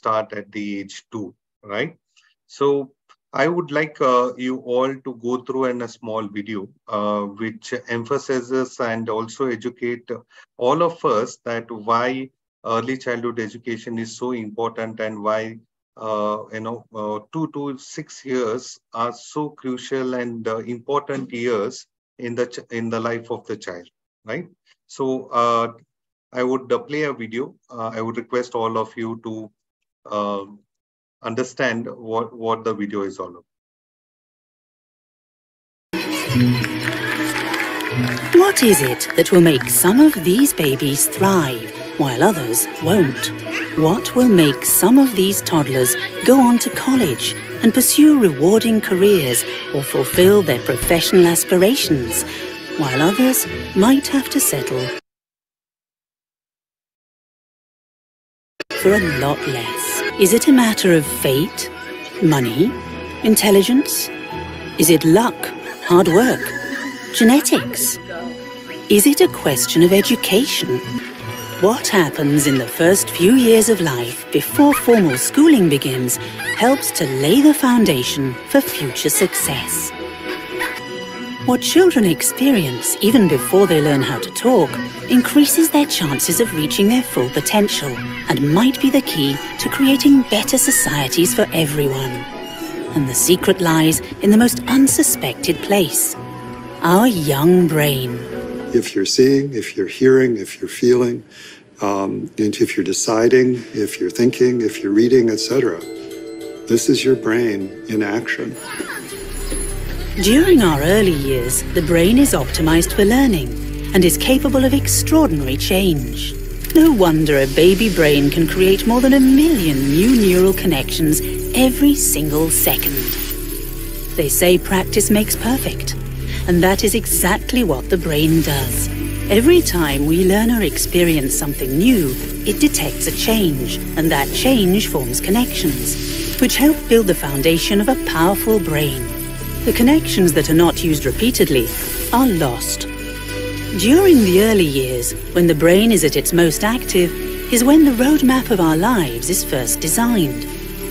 start at the age two, right? So I would like uh, you all to go through in a small video uh, which emphasizes and also educate all of us that why early childhood education is so important and why uh, you know uh, two to six years are so crucial and uh, important years in the in the life of the child, right? So uh, I would play a video. I would request all of you to Um, understand what, what the video is all about. What is it that will make some of these babies thrive while others won't? What will make some of these toddlers go on to college and pursue rewarding careers or fulfill their professional aspirations, while others might have to settle for a lot less? Is it a matter of fate, money, intelligence? Is it luck, hard work, genetics? Is it a question of education? What happens in the first few years of life before formal schooling begins helps to lay the foundation for future success. What children experience even before they learn how to talk increases their chances of reaching their full potential and might be the key to creating better societies for everyone. And the secret lies in the most unsuspected place our young brain. If you're seeing, if you're hearing, if you're feeling, um, and if you're deciding, if you're thinking, if you're reading, etc., this is your brain in action. During our early years, the brain is optimized for learning and is capable of extraordinary change. No wonder a baby brain can create more than a million new neural connections every single second. They say practice makes perfect, and that is exactly what the brain does. Every time we learn or experience something new, it detects a change, and that change forms connections, which help build the foundation of a powerful brain. The connections that are not used repeatedly are lost. During the early years, when the brain is at its most active, is when the roadmap of our lives is first designed.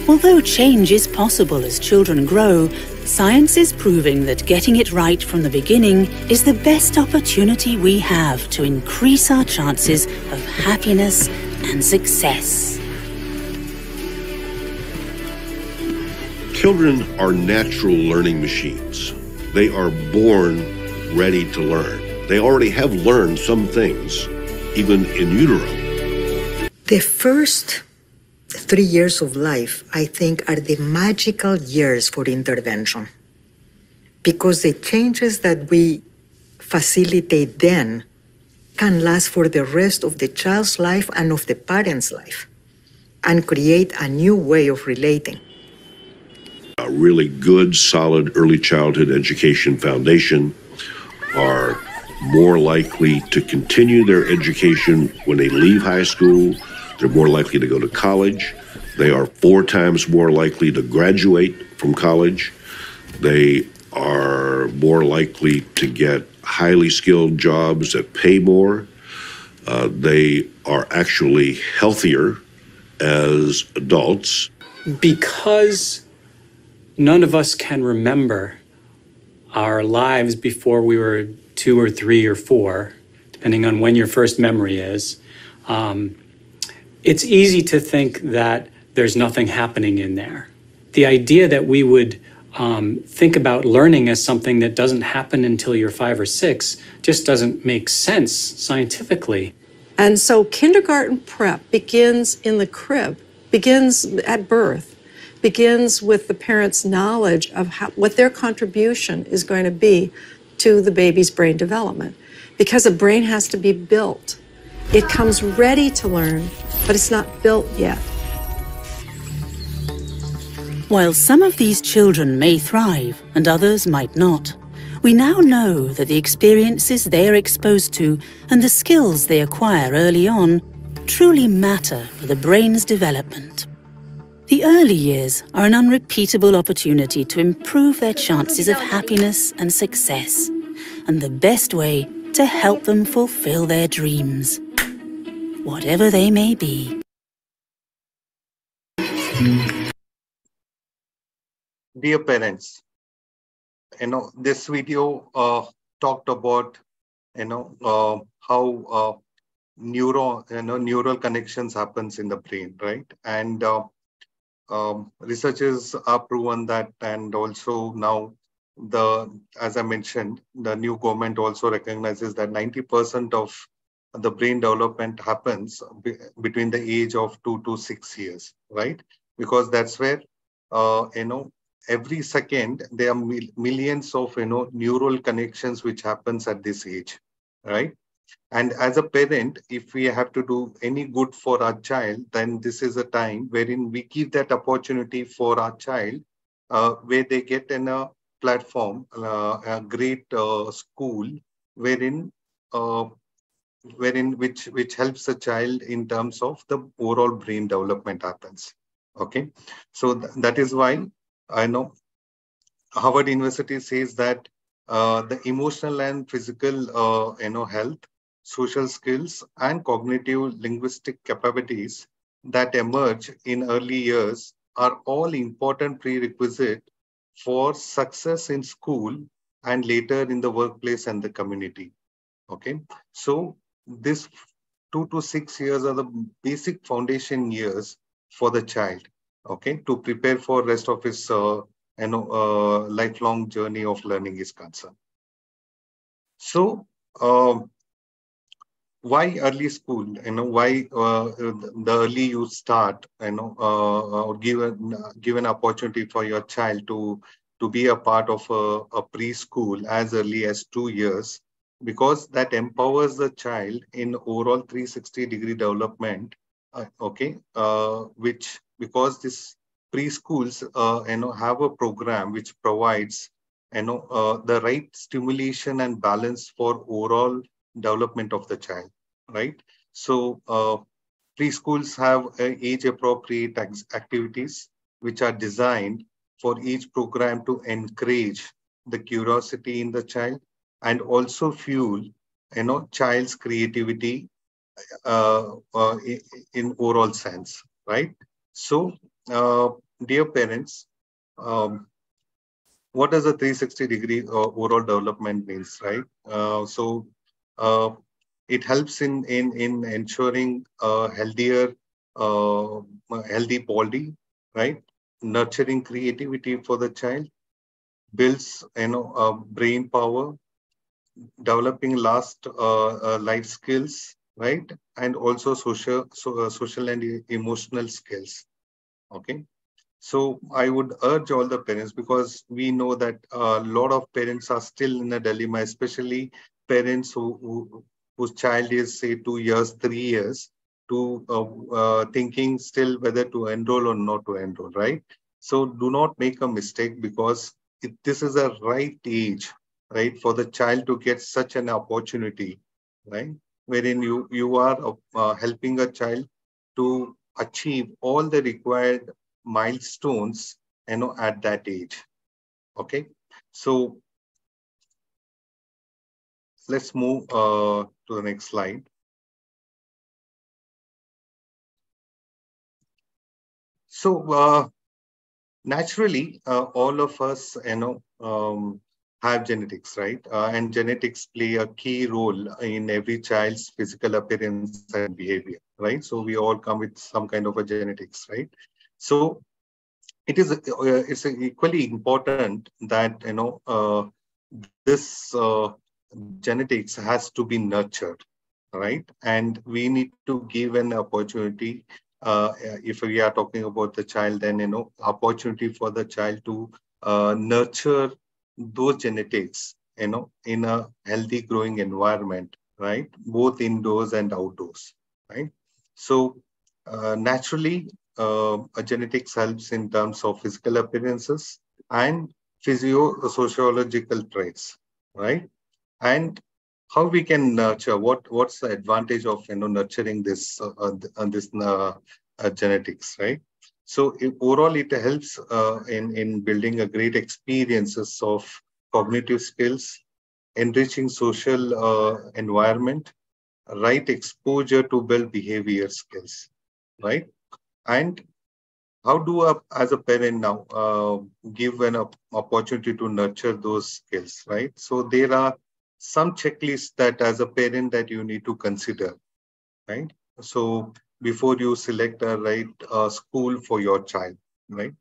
Although change is possible as children grow, science is proving that getting it right from the beginning is the best opportunity we have to increase our chances of happiness and success. Children are natural learning machines. They are born ready to learn. They already have learned some things, even in utero. The first three years of life, I think, are the magical years for intervention. Because the changes that we facilitate then can last for the rest of the child's life and of the parent's life and create a new way of relating a really good, solid early childhood education foundation are more likely to continue their education when they leave high school. They're more likely to go to college. They are four times more likely to graduate from college. They are more likely to get highly skilled jobs that pay more. Uh, they are actually healthier as adults. Because none of us can remember our lives before we were two or three or four, depending on when your first memory is. Um, it's easy to think that there's nothing happening in there. The idea that we would um, think about learning as something that doesn't happen until you're five or six just doesn't make sense scientifically. And so kindergarten prep begins in the crib, begins at birth begins with the parents' knowledge of how, what their contribution is going to be to the baby's brain development. Because a brain has to be built. It comes ready to learn, but it's not built yet. While some of these children may thrive and others might not, we now know that the experiences they are exposed to and the skills they acquire early on truly matter for the brain's development. The early years are an unrepeatable opportunity to improve their chances of happiness and success, and the best way to help them fulfill their dreams, whatever they may be. Dear parents, you know, this video uh, talked about, you know, uh, how uh, neuro, you know, neural connections happens in the brain, right? And uh, um, researchers are proven that, and also now the, as I mentioned, the new government also recognizes that 90% of the brain development happens be, between the age of two to six years, right? Because that's where, uh, you know, every second there are mil millions of, you know, neural connections which happens at this age, right? And as a parent, if we have to do any good for our child, then this is a time wherein we give that opportunity for our child, uh, where they get in a platform, uh, a great uh, school, wherein uh, wherein which which helps the child in terms of the overall brain development happens. Okay, so th that is why I know Harvard University says that uh, the emotional and physical uh, you know health, social skills, and cognitive linguistic capabilities that emerge in early years are all important prerequisite for success in school and later in the workplace and the community. Okay, so this two to six years are the basic foundation years for the child, okay, to prepare for rest of his uh, you know, uh, lifelong journey of learning is concerned. So, um, why early school? You know, why uh, the early you start? You know, uh, or give give an opportunity for your child to to be a part of a, a preschool as early as two years because that empowers the child in overall 360 degree development uh, okay uh, which because this preschools uh, you know have a program which provides you know uh, the right stimulation and balance for overall development of the child right? So uh, preschools have age appropriate activities which are designed for each program to encourage the curiosity in the child and also fuel you know child's creativity uh, uh, in overall sense right? So uh, dear parents um, what does a 360 degree uh, overall development means right? Uh, so uh, it helps in in in ensuring a healthier healthy body right nurturing creativity for the child builds you know brain power developing last uh, uh, life skills, right? And also social, so, uh, social and emotional skills. Okay. So I would urge all the parents because we know that a lot of parents are still in a dilemma, especially parents who, who whose child is say two years, three years, to uh, uh, thinking still whether to enroll or not to enroll, right? So do not make a mistake because it, this is a right age right, for the child to get such an opportunity, right, wherein you, you are uh, helping a child to achieve all the required milestones, you know, at that age. Okay, so let's move uh, to the next slide. So uh, naturally, uh, all of us, you know, um, have genetics, right? Uh, and genetics play a key role in every child's physical appearance and behavior, right? So we all come with some kind of a genetics, right? So it is uh, it's equally important that you know uh, this uh, genetics has to be nurtured, right? And we need to give an opportunity. Uh, if we are talking about the child, then you know opportunity for the child to uh, nurture those genetics, you know, in a healthy growing environment, right? Both indoors and outdoors, right? So uh, naturally, uh, genetics helps in terms of physical appearances and physio-sociological traits, right? And how we can nurture, what, what's the advantage of, you know, nurturing this, uh, uh this uh, uh, genetics, right? So it, overall, it helps uh, in, in building a great experiences of cognitive skills, enriching social uh, environment, right exposure to build behavior skills, right? And how do I, as a parent now, uh, give an opportunity to nurture those skills, right? So there are some checklists that as a parent that you need to consider, right? So before you select a right uh, school for your child, right?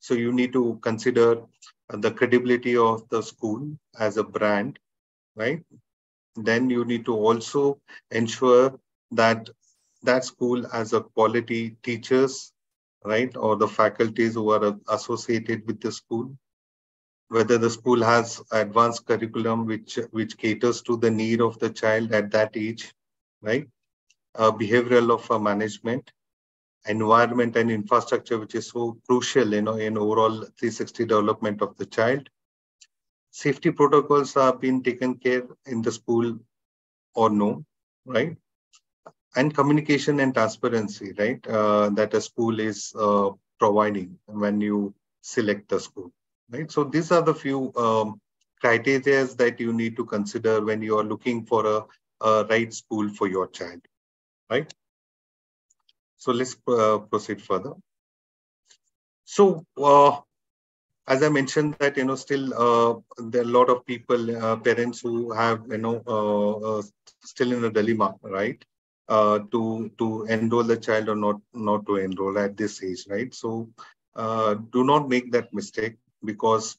So you need to consider the credibility of the school as a brand, right? Then you need to also ensure that that school has a quality teachers, right? Or the faculties who are associated with the school. Whether the school has advanced curriculum which, which caters to the need of the child at that age, right? Uh, behavioral of uh, management, environment and infrastructure, which is so crucial, you know, in overall 360 development of the child. Safety protocols are being taken care in the school or no, right? And communication and transparency, right? Uh, that a school is uh, providing when you select the school, right? So these are the few um, criteria that you need to consider when you are looking for a, a right school for your child, right? So let's uh, proceed further. So uh, as I mentioned that, you know, still uh, there are a lot of people, uh, parents who have, you know, uh, uh, still in a dilemma, right? to to enroll the child or not not to enroll at this age, right? So do not make that mistake because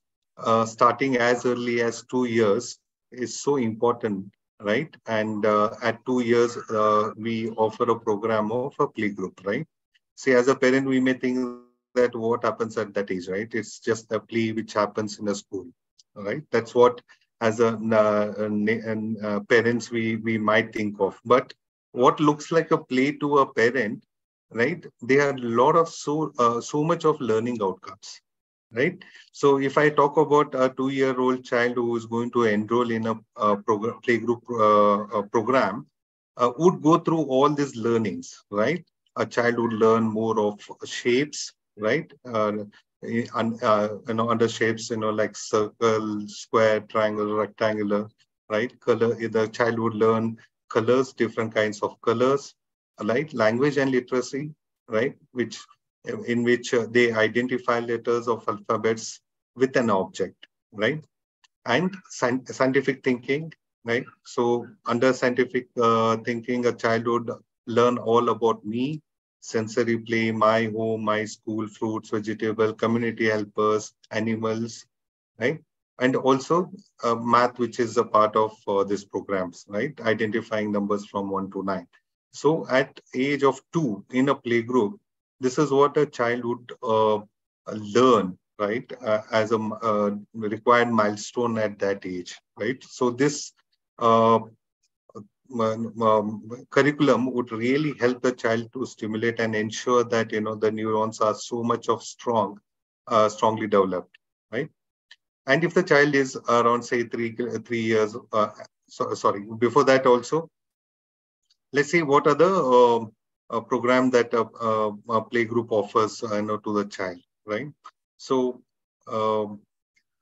starting as early as two years is so important right? And uh, at two years, uh, we offer a program of a play group, right? See, as a parent, we may think that what happens at that age, right? It's just a play which happens in a school, right? That's what, as a uh, uh, parents, we we might think of. But what looks like a play to a parent, right? There are a lot of so uh, so much of learning outcomes, right? So if I talk about a two-year-old child who is going to enroll in a, a program, playgroup uh, a program, uh, would go through all these learnings, right? A child would learn more of shapes, right? Uh, uh, you know, under shapes, you know, like circle, square, triangle, rectangular, right? Color, the child would learn colors, different kinds of colors, right? Language and literacy, right? Which in which uh, they identify letters of alphabets with an object, right? And scientific thinking, right? So under scientific uh, thinking, a child would learn all about me, sensory play, my home, my school, fruits, vegetable, community helpers, animals, right? And also uh, math, which is a part of uh, these programs, right? Identifying numbers from one to nine. So at age of two in a play group, this is what a child would uh, learn, right, uh, as a uh, required milestone at that age, right? So this uh, um, um, curriculum would really help the child to stimulate and ensure that you know the neurons are so much of strong, uh, strongly developed, right? And if the child is around say three three years, uh, so, sorry, before that also, let's see what are the program that a, a, a play group offers uh, you know, to the child, right? So um,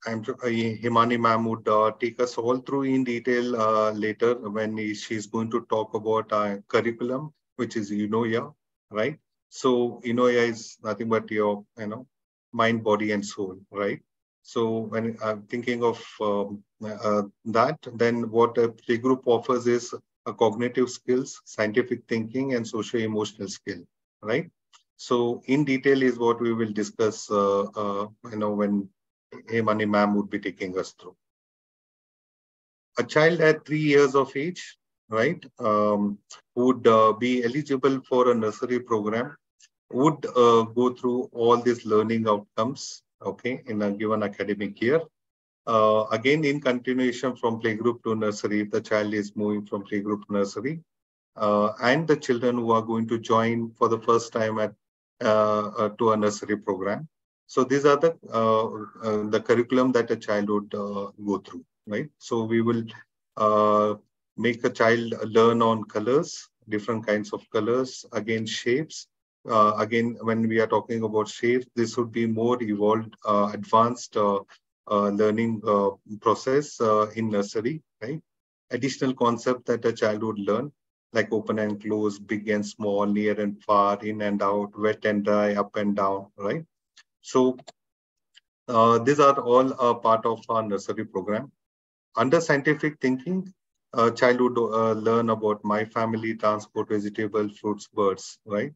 I'm Himani ma'am would uh, take us all through in detail uh, later when he, she's going to talk about our curriculum, which is Eunoia, right? So Eunoia is nothing but your, you know, mind, body, and soul, right? So when I'm thinking of um, uh, that, then what a play group offers is cognitive skills, scientific thinking, and socio-emotional skill, right? So in detail is what we will discuss, uh, uh, you know, when Himani ma'am would be taking us through. A child at three years of age, right, um, would uh, be eligible for a nursery program, would uh, go through all these learning outcomes, okay, in a given academic year, uh, again, in continuation from playgroup to nursery, if the child is moving from playgroup to nursery, uh, and the children who are going to join for the first time at uh, uh to a nursery program. So these are the uh, uh, the curriculum that a child would go through, right? So we will make a child learn on colors, different kinds of colors, again shapes. again, when we are talking about shapes, this would be more evolved, advanced learning uh, process uh, in nursery, right? Additional concept that a child would learn. like open and close, big and small, near and far, in and out, wet and dry, up and down, right? So uh, these are all a part of our nursery program. Under scientific thinking, a child would uh, learn about my family, transport, vegetable, fruits, birds, right?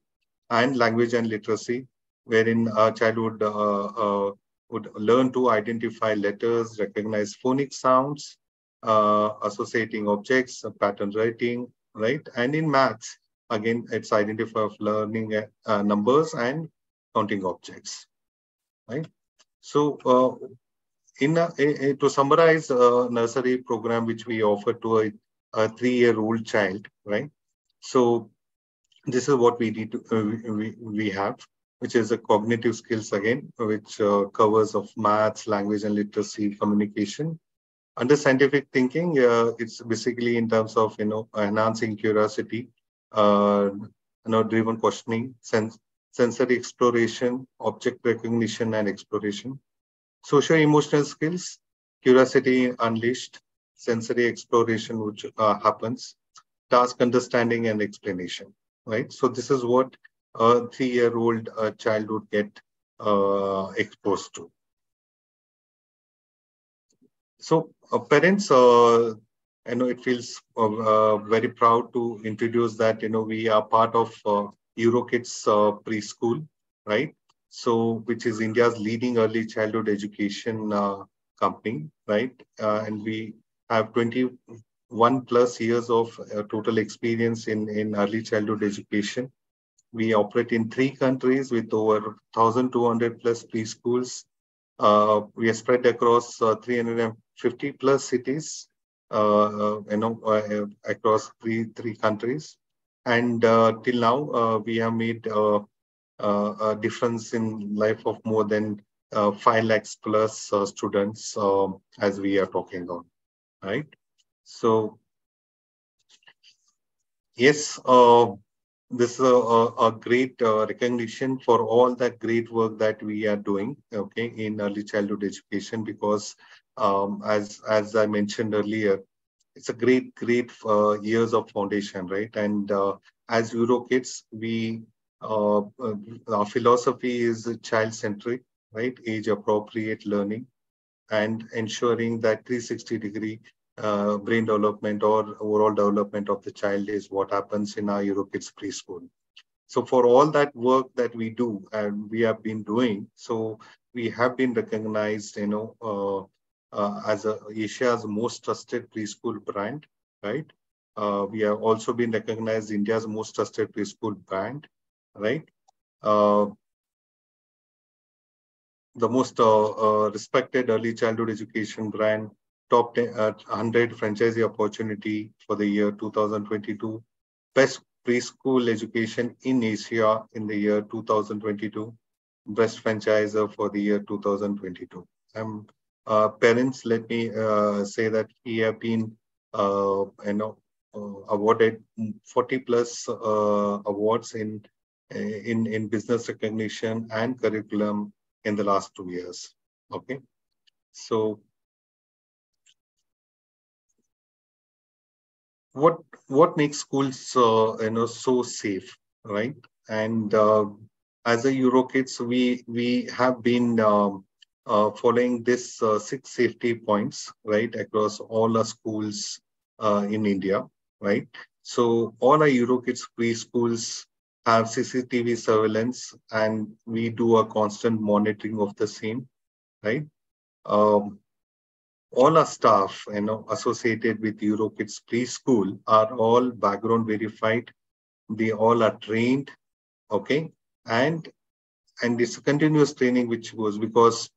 And language and literacy, wherein a child would, uh, uh, would learn to identify letters, recognize phonic sounds, uh, associating objects, pattern writing, right? And in maths, again, it's identify of learning uh, numbers and counting objects, right? So uh, in a, a, to summarize a nursery program which we offer to a, a three-year-old child, right? So this is what we need to uh, we, we have, which is a cognitive skills again, which uh, covers of maths, language and literacy, communication. Under scientific thinking, uh, it's basically in terms of you know enhancing curiosity, uh, you know driven questioning, sense, sensory exploration, object recognition and exploration social emotional skills, curiosity unleashed, sensory exploration which uh, happens, task understanding and explanation, right? So this is what a three-year-old uh, child would get uh, exposed to. So uh, parents, I know it feels very proud to introduce that, you know, we are part of EuroKids preschool, right? so which is India's leading early childhood education company, right? And we have 21 plus years of uh, total experience in, in early childhood education. We operate in three countries with over 1,200 plus preschools. Uh, we are spread across uh, 350 plus cities, uh, you know, across three three countries. And till now, we have made uh, a difference in life of more than uh, 5 lakhs plus uh, students um, as we are talking on, right? So, yes, this is a, a great uh, recognition for all that great work that we are doing okay in early childhood education because um, as as i mentioned earlier it's a great great uh, years of foundation right and uh, as EuroKids we uh, uh, our philosophy is child-centric, right? Age-appropriate learning and ensuring that 360 degree uh, brain development or overall development of the child is what happens in our EuroKids preschool. So for all that work that we do and we have been doing, so we have been recognized, you know, uh, uh, as a, Asia's most trusted preschool brand, right? Uh, we have also been recognized India's most trusted preschool brand right? Uh, the most uh, respected early childhood education brand, top 10, 100 franchisee opportunity for the year 2022, best preschool education in Asia in the year 2022, best franchisor for the year 2022. Um, uh, parents, let me uh, say that we have been, uh, you know, awarded 40 plus awards in in, in business recognition and curriculum in the last two years. Okay. So what what makes schools uh, you know so safe, right? And uh, as a EuroKids, we we have been um, uh, following this uh, six safety points right across all our schools uh, in India, right? So all our EuroKids preschools have CCTV surveillance and we do a constant monitoring of the same, right? Um, all our staff, you know, associated with EuroKids preschool are all background verified. They all are trained, okay? And and it's a continuous training which goes because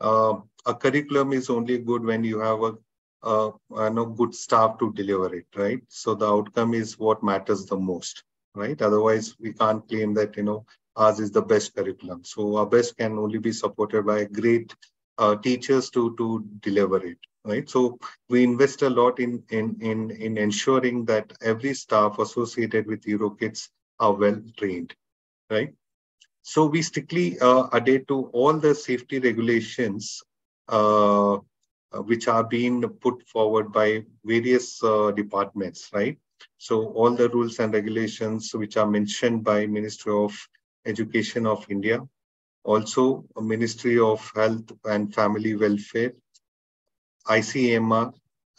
uh, a curriculum is only good when you have a, a, know, good staff to deliver it, right? So the outcome is what matters the most right? Otherwise, we can't claim that, you know, ours is the best curriculum. So our best can only be supported by a great uh, teachers to, to deliver it, right? So we invest a lot in, in, in, in ensuring that every staff associated with EuroKids are well trained, right? So we strictly uh, adhere to all the safety regulations uh, which are being put forward by various uh, departments, right? So all the rules and regulations which are mentioned by Ministry of Education of India, also Ministry of Health and Family Welfare, ICMR,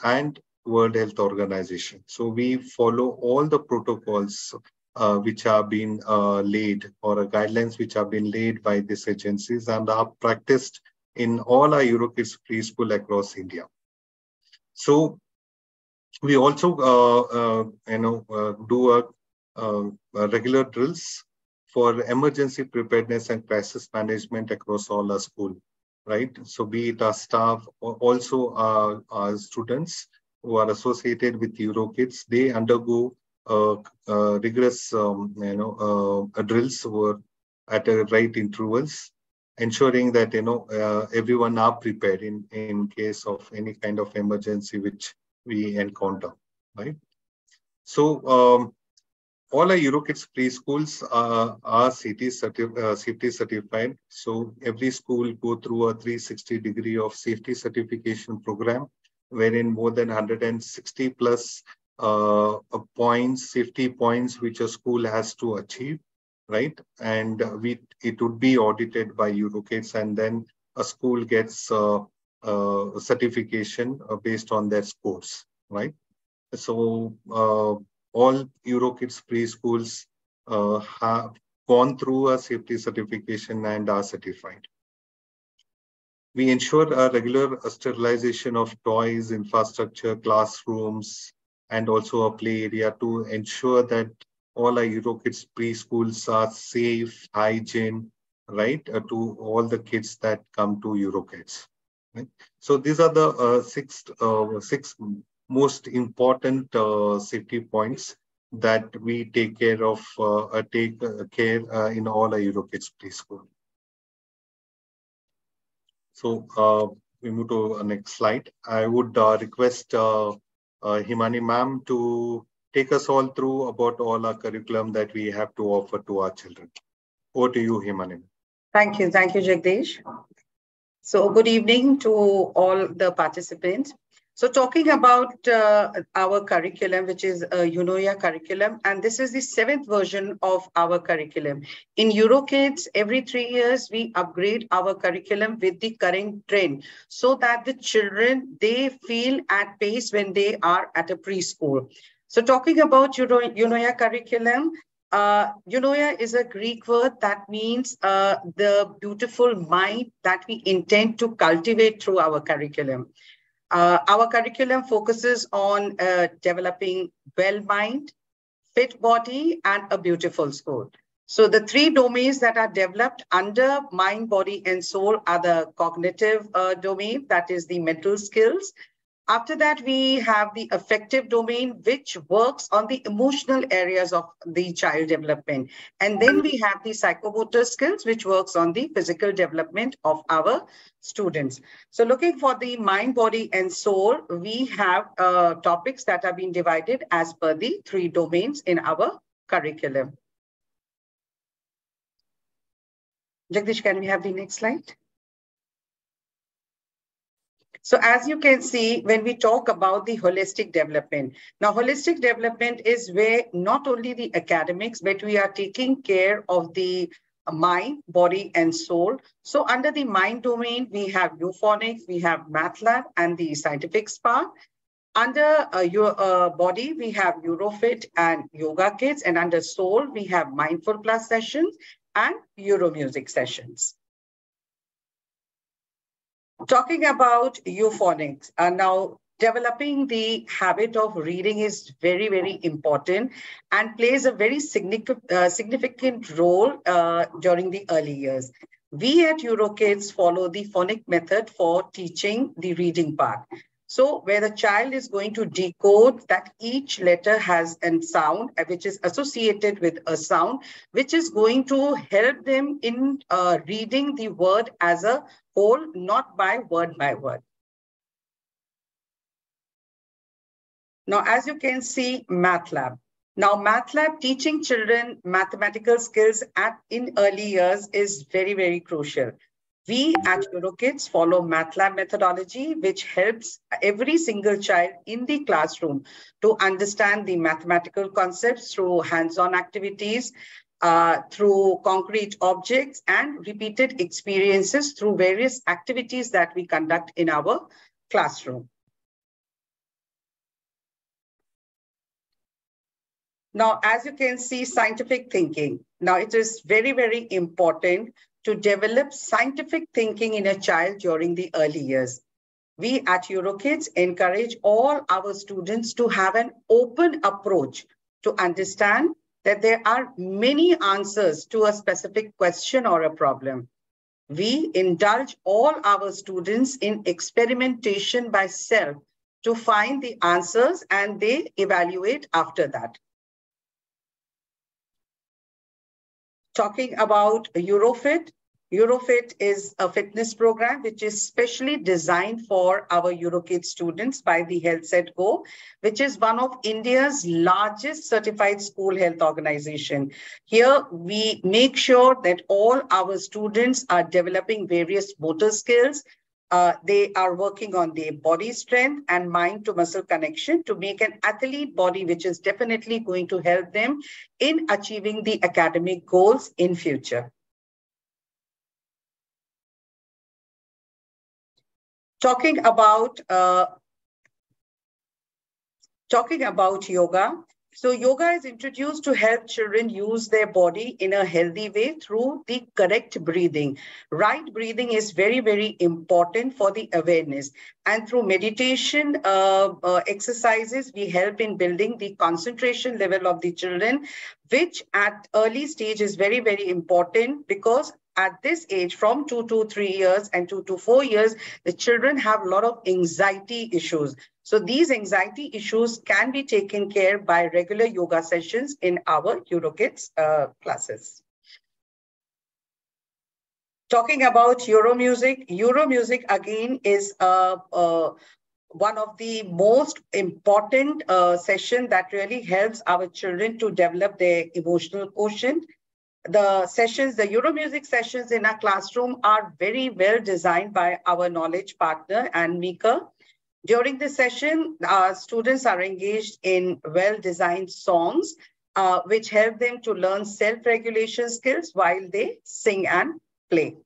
and World Health Organization. So we follow all the protocols uh, which are being uh, laid or guidelines which have been laid by these agencies and are practiced in all our EuroKids preschool across India. So we also, uh, uh you know, uh, do a, uh, regular drills for emergency preparedness and crisis management across all our school, right? So be it our staff, or also our, our students who are associated with EuroKids, they undergo uh, uh, rigorous, um, you know, uh, drills were at a right intervals, ensuring that you know everyone are prepared in in case of any kind of emergency which we encounter, right? So um, all our EuroKids preschools uh, are CT certi- uh, safety certified. So every school go through a 360 degree of safety certification program, wherein more than 160 plus uh, points, safety points, which a school has to achieve, right? And we it would be audited by EuroKids, and then a school gets uh, uh, certification uh, based on their scores, right? So uh, all EuroKids preschools uh, have gone through a safety certification and are certified. We ensure a regular sterilization of toys, infrastructure, classrooms, and also a play area to ensure that all our EuroKids preschools are safe, hygiene, right, uh, to all the kids that come to EuroKids. Right? So these are the uh, six, uh, six most important uh, safety points that we take care of, uh, uh, take care in all our EuroKids preschool. So we move to the next slide. I would request uh, Himani ma'am to take us all through about all our curriculum that we have to offer to our children. Over to you, Himani. Thank you. Thank you, Jagdish. So good evening to all the participants. So talking about uh, our curriculum, which is a Eunoia curriculum, and this is the seventh version of our curriculum. In EuroKids, every three years, we upgrade our curriculum with the current trend so that the children, they feel at pace when they are at a preschool. So talking about Eunoia curriculum, uh, Eunoia is a Greek word that means uh, the beautiful mind that we intend to cultivate through our curriculum. Uh, our curriculum focuses on uh, developing well mind, fit body, and a beautiful school. So the three domains that are developed under mind, body, and soul are the cognitive uh, domain, that is the mental skills, after that, we have the affective domain, which works on the emotional areas of the child development. And then we have the psychomotor skills, which works on the physical development of our students. So looking for the mind, body, and soul, we have uh, topics that have been divided as per the three domains in our curriculum. Jagdish, can we have the next slide? So as you can see, when we talk about the holistic development, now holistic development is where not only the academics, but we are taking care of the mind, body, and soul. So under the mind domain, we have euphonics, we have math lab, and the scientific spa. Under uh, your uh, body, we have Eurofit and Yoga Kids, and under soul, we have Mindful Plus sessions and Euro music sessions. Talking about euphonics, uh, now developing the habit of reading is very, very important and plays a very significant, uh, significant role uh, during the early years. We at EuroKids follow the phonic method for teaching the reading part. So where the child is going to decode that each letter has a sound, uh, which is associated with a sound, which is going to help them in uh, reading the word as a whole, not by word by word. Now, as you can see, MathLab. Now, MathLab teaching children mathematical skills at in early years is very, very crucial. We at EuroKids follow MathLab methodology, which helps every single child in the classroom to understand the mathematical concepts through hands-on activities, uh, through concrete objects and repeated experiences through various activities that we conduct in our classroom. Now, as you can see, scientific thinking. Now, it is very, very important to develop scientific thinking in a child during the early years. We at EuroKids encourage all our students to have an open approach to understand that there are many answers to a specific question or a problem. We indulge all our students in experimentation by self to find the answers and they evaluate after that. talking about Eurofit. Eurofit is a fitness program which is specially designed for our EuroKids students by the HealthSetGo, which is one of India's largest certified school health organization. Here, we make sure that all our students are developing various motor skills, uh, they are working on their body strength and mind to muscle connection to make an athlete body, which is definitely going to help them in achieving the academic goals in future. Talking about uh, talking about yoga, so yoga is introduced to help children use their body in a healthy way through the correct breathing. Right breathing is very, very important for the awareness. And through meditation uh, uh, exercises, we help in building the concentration level of the children, which at early stage is very, very important because at this age, from two to three years and two to four years, the children have a lot of anxiety issues. So these anxiety issues can be taken care by regular yoga sessions in our EuroKids uh, classes. Talking about Euro music, Euro music again is uh, uh, one of the most important uh, session that really helps our children to develop their emotional quotient the sessions, the Euro music sessions in our classroom are very well designed by our knowledge partner and Mika. During the session, our students are engaged in well-designed songs, uh, which help them to learn self-regulation skills while they sing and play.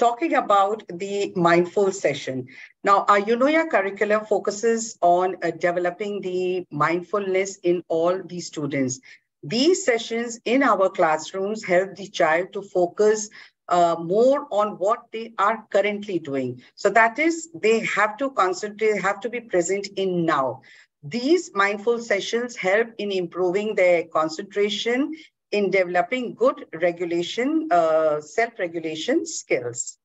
Talking about the mindful session. Now, our Eunoia curriculum focuses on uh, developing the mindfulness in all the students. These sessions in our classrooms help the child to focus uh, more on what they are currently doing. So that is, they have to concentrate, they have to be present in now. These mindful sessions help in improving their concentration in developing good regulation, uh, self-regulation skills.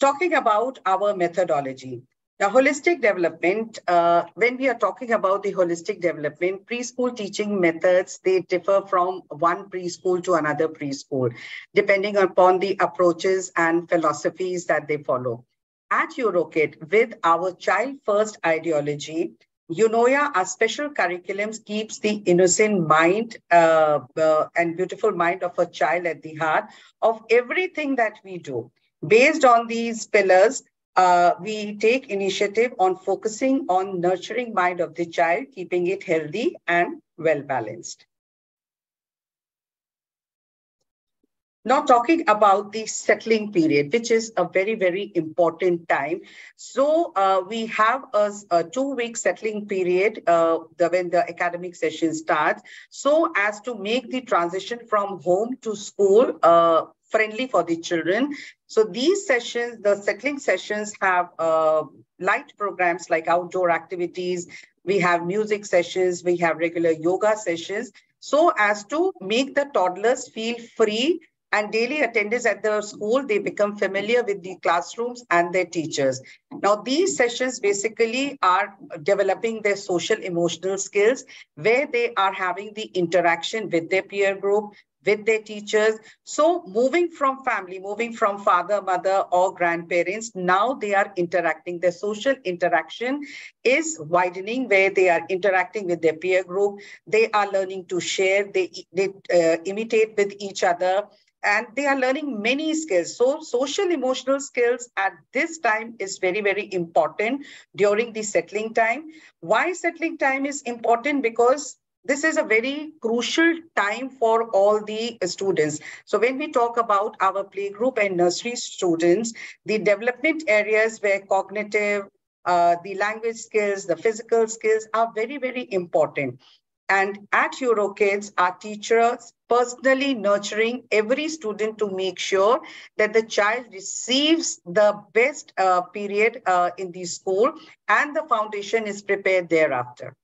Talking about our methodology. Now, holistic development, uh, when we are talking about the holistic development, preschool teaching methods, they differ from one preschool to another preschool, depending upon the approaches and philosophies that they follow. At EuroKid, with our child first ideology, Eunoia, our special curriculums keeps the innocent mind uh, uh, and beautiful mind of a child at the heart of everything that we do. Based on these pillars, uh, we take initiative on focusing on nurturing mind of the child, keeping it healthy and well balanced. Now talking about the settling period, which is a very, very important time. So uh, we have a, a two-week settling period uh, the, when the academic session starts, so as to make the transition from home to school uh, friendly for the children. So these sessions, the settling sessions have uh, light programs like outdoor activities. We have music sessions. We have regular yoga sessions. So as to make the toddlers feel free and daily attendance at the school, they become familiar with the classrooms and their teachers. Now, these sessions basically are developing their social emotional skills where they are having the interaction with their peer group, with their teachers. So moving from family, moving from father, mother, or grandparents, now they are interacting. Their social interaction is widening where they are interacting with their peer group. They are learning to share, they, they uh, imitate with each other and they are learning many skills. So social emotional skills at this time is very, very important during the settling time. Why settling time is important? Because this is a very crucial time for all the students. So when we talk about our playgroup and nursery students, the development areas where cognitive, uh, the language skills, the physical skills are very, very important. And at EuroKids, our teachers personally nurturing every student to make sure that the child receives the best uh, period uh, in the school and the foundation is prepared thereafter.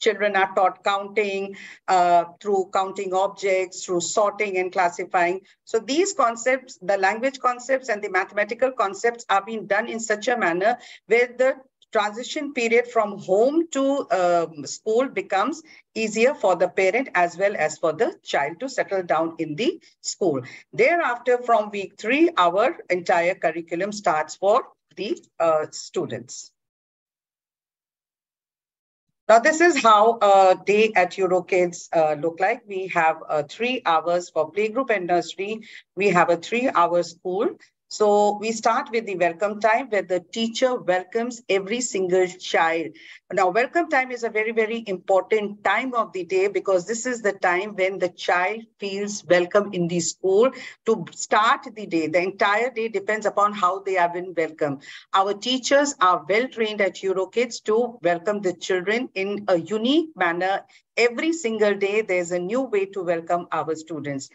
Children are taught counting uh, through counting objects, through sorting and classifying. So these concepts, the language concepts and the mathematical concepts are being done in such a manner where the transition period from home to um, school becomes easier for the parent as well as for the child to settle down in the school. Thereafter, from week three, our entire curriculum starts for the uh, students. Now, this is how a day at EuroKids uh, look like. We have uh, three hours for playgroup and nursery. We have a three-hour school. So we start with the welcome time where the teacher welcomes every single child. Now, welcome time is a very, very important time of the day because this is the time when the child feels welcome in the school to start the day. The entire day depends upon how they have been welcomed. Our teachers are well trained at EuroKids to welcome the children in a unique manner. Every single day, there's a new way to welcome our students.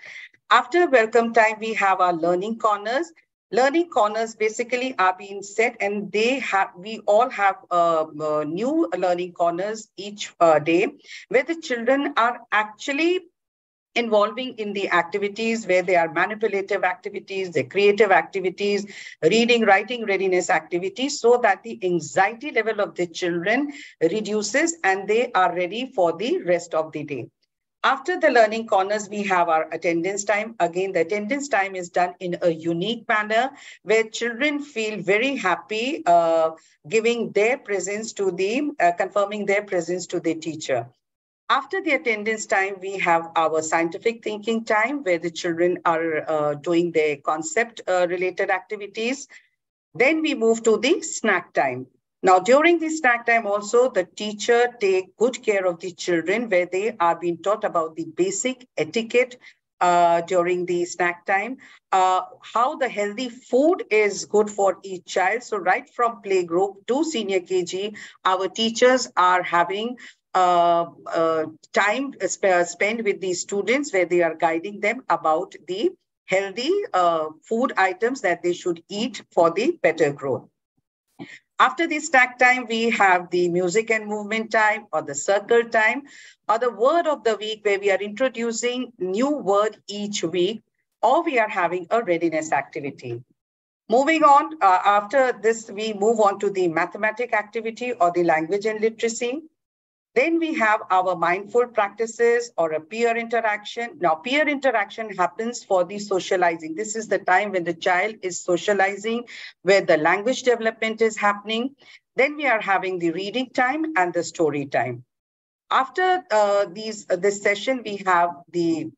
After welcome time, we have our learning corners learning corners basically are being set and they have we all have uh, uh, new learning corners each uh, day where the children are actually involving in the activities where they are manipulative activities, the creative activities, reading, writing readiness activities, so that the anxiety level of the children reduces and they are ready for the rest of the day. After the learning corners, we have our attendance time. Again, the attendance time is done in a unique manner where children feel very happy uh, giving their presence to the, uh, confirming their presence to the teacher. After the attendance time, we have our scientific thinking time where the children are uh, doing their concept uh, related activities. Then we move to the snack time. Now, during this snack time also, the teacher take good care of the children where they are being taught about the basic etiquette uh, during the snack time, uh, how the healthy food is good for each child. So right from playgroup to senior KG, our teachers are having uh, uh, time sp spent with the students where they are guiding them about the healthy uh, food items that they should eat for the better growth. After the stack time, we have the music and movement time or the circle time or the word of the week where we are introducing new word each week or we are having a readiness activity. Moving on, uh, after this, we move on to the mathematic activity or the language and literacy. Then we have our mindful practices or a peer interaction. Now, peer interaction happens for the socializing. This is the time when the child is socializing, where the language development is happening. Then we are having the reading time and the story time. After uh, these uh, this session, we have the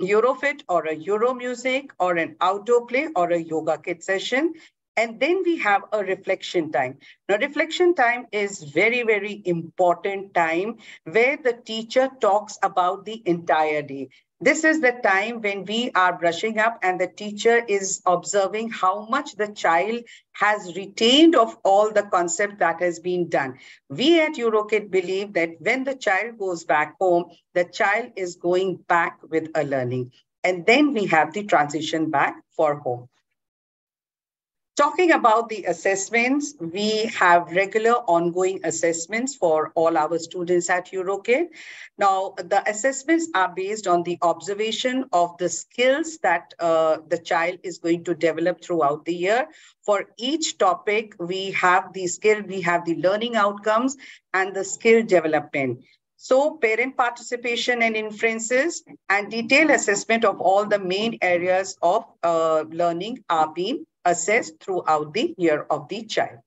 Eurofit or a Euro music or an outdoor play or a yoga kit session. And then we have a reflection time. Now, reflection time is very, very important time where the teacher talks about the entire day. This is the time when we are brushing up and the teacher is observing how much the child has retained of all the concept that has been done. We at EuroKid believe that when the child goes back home, the child is going back with a learning. And then we have the transition back for home. Talking about the assessments, we have regular ongoing assessments for all our students at EuroKid. Now, the assessments are based on the observation of the skills that uh, the child is going to develop throughout the year. For each topic, we have the skill, we have the learning outcomes and the skill development. So parent participation and inferences and detailed assessment of all the main areas of uh, learning are being assessed throughout the year of the child.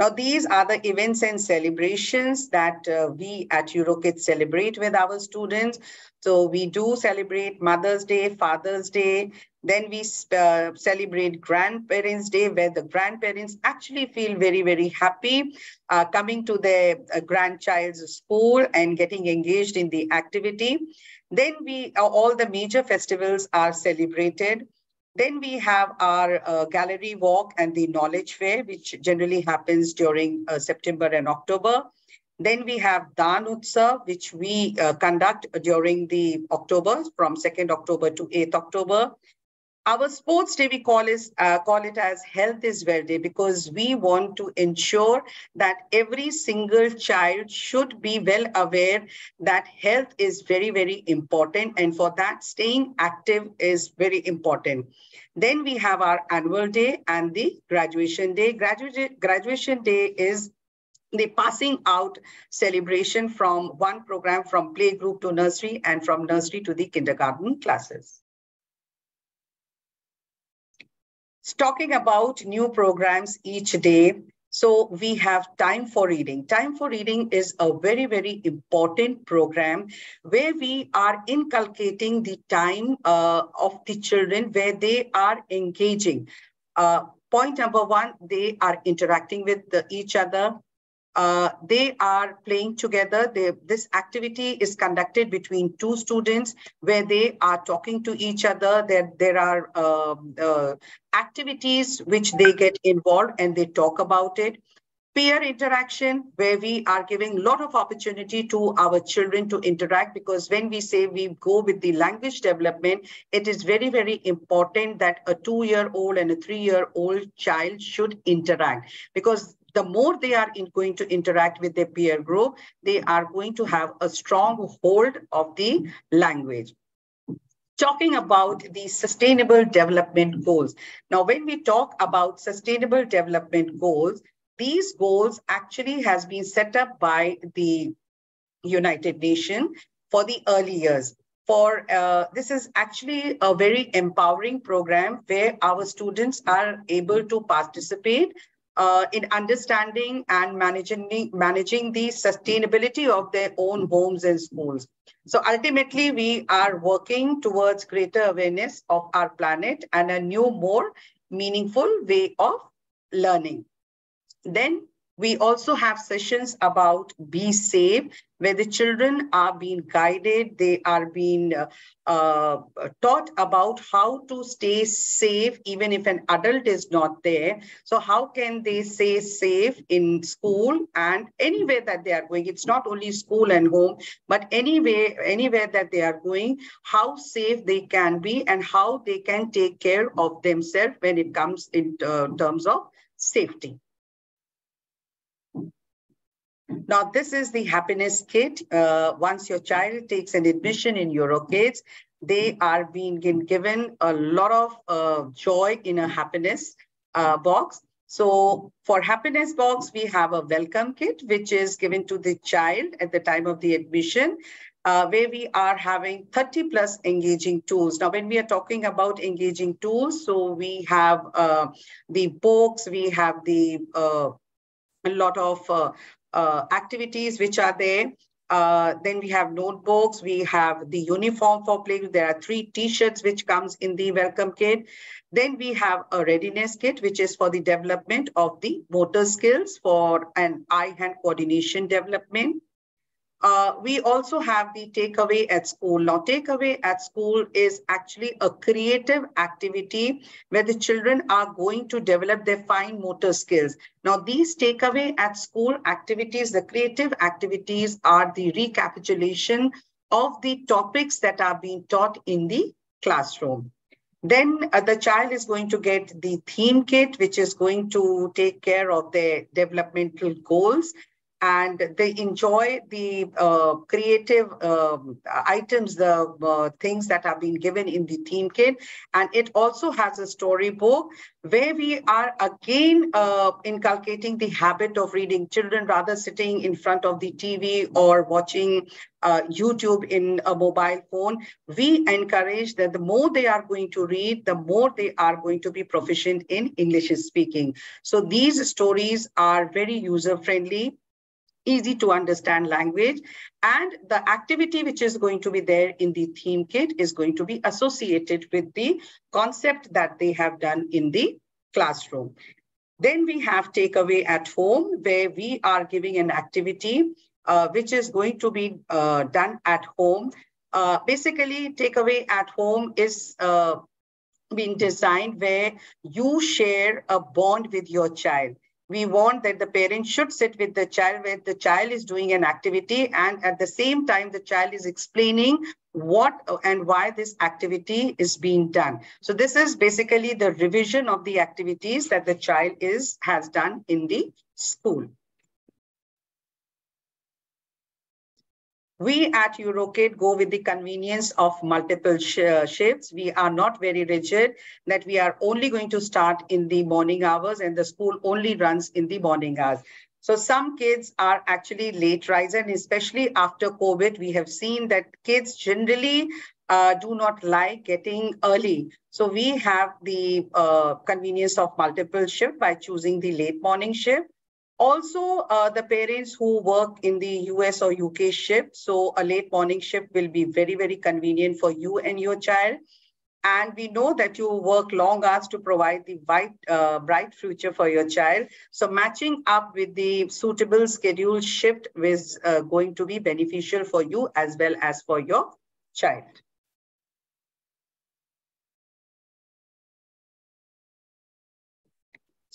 Now, these are the events and celebrations that uh, we at EuroKids celebrate with our students. So we do celebrate Mother's Day, Father's Day. Then we uh, celebrate Grandparents' Day, where the grandparents actually feel very, very happy uh, coming to their uh, grandchild's school and getting engaged in the activity. Then we all the major festivals are celebrated. Then we have our uh, gallery walk and the knowledge fair, which generally happens during uh, September and October. Then we have Daan Utsav, which we uh, conduct during the October, from 2nd October to 8th October. Our sports day, we call, is, uh, call it as Health is Well Day because we want to ensure that every single child should be well aware that health is very, very important. And for that, staying active is very important. Then we have our annual day and the graduation day. Graduation, graduation day is the passing out celebration from one program from playgroup to nursery and from nursery to the kindergarten classes. Talking about new programs each day. So we have Time for Reading. Time for Reading is a very, very important program where we are inculcating the time uh, of the children where they are engaging. Uh, point number one, they are interacting with the, each other. Uh, they are playing together. They, this activity is conducted between two students where they are talking to each other. There, there are um, uh, activities which they get involved and they talk about it. Peer interaction, where we are giving a lot of opportunity to our children to interact because when we say we go with the language development, it is very, very important that a two-year-old and a three-year-old child should interact because the more they are in, going to interact with their peer group, they are going to have a strong hold of the language talking about the sustainable development goals. Now, when we talk about sustainable development goals, these goals actually has been set up by the United Nations for the early years. For uh, this is actually a very empowering program where our students are able to participate uh, in understanding and managing, managing the sustainability of their own homes and schools. So ultimately, we are working towards greater awareness of our planet and a new, more meaningful way of learning. Then we also have sessions about be safe, where the children are being guided, they are being uh, uh, taught about how to stay safe, even if an adult is not there. So how can they stay safe in school and anywhere that they are going? It's not only school and home, but anywhere, anywhere that they are going, how safe they can be and how they can take care of themselves when it comes in uh, terms of safety. Now, this is the happiness kit. Uh, once your child takes an admission in EuroKids, they are being given a lot of uh, joy in a happiness uh, box. So for happiness box, we have a welcome kit, which is given to the child at the time of the admission. Uh, where we are having 30 plus engaging tools. Now, when we are talking about engaging tools, so we have uh, the books, we have the uh, a lot of uh, activities which are there. Uh, then we have notebooks. We have the uniform for play. There are three T-shirts which comes in the welcome kit. Then we have a readiness kit, which is for the development of the motor skills for an eye-hand coordination development. Uh, we also have the takeaway at school. Now, takeaway at school is actually a creative activity where the children are going to develop their fine motor skills. Now, these takeaway at school activities, the creative activities are the recapitulation of the topics that are being taught in the classroom. Then uh, the child is going to get the theme kit, which is going to take care of their developmental goals and they enjoy the uh, creative uh, items, the uh, things that have been given in the theme kit. And it also has a storybook where we are again uh, inculcating the habit of reading. Children rather sitting in front of the TV or watching uh, YouTube in a mobile phone, we encourage that the more they are going to read, the more they are going to be proficient in English speaking. So these stories are very user friendly easy to understand language. And the activity which is going to be there in the theme kit is going to be associated with the concept that they have done in the classroom. Then we have takeaway at home where we are giving an activity uh, which is going to be uh, done at home. Uh, basically, takeaway at home is uh, being designed where you share a bond with your child we want that the parent should sit with the child where the child is doing an activity and at the same time the child is explaining what and why this activity is being done. So this is basically the revision of the activities that the child is has done in the school We at Eurokid go with the convenience of multiple sh uh, shifts. We are not very rigid that we are only going to start in the morning hours and the school only runs in the morning hours. So some kids are actually late risers, and especially after COVID, we have seen that kids generally uh, do not like getting early. So we have the uh, convenience of multiple shift by choosing the late morning shift. Also, uh, the parents who work in the US or UK shift, so a late morning shift will be very, very convenient for you and your child. And we know that you work long hours to provide the bright, uh, bright future for your child. So matching up with the suitable schedule shift is uh, going to be beneficial for you as well as for your child.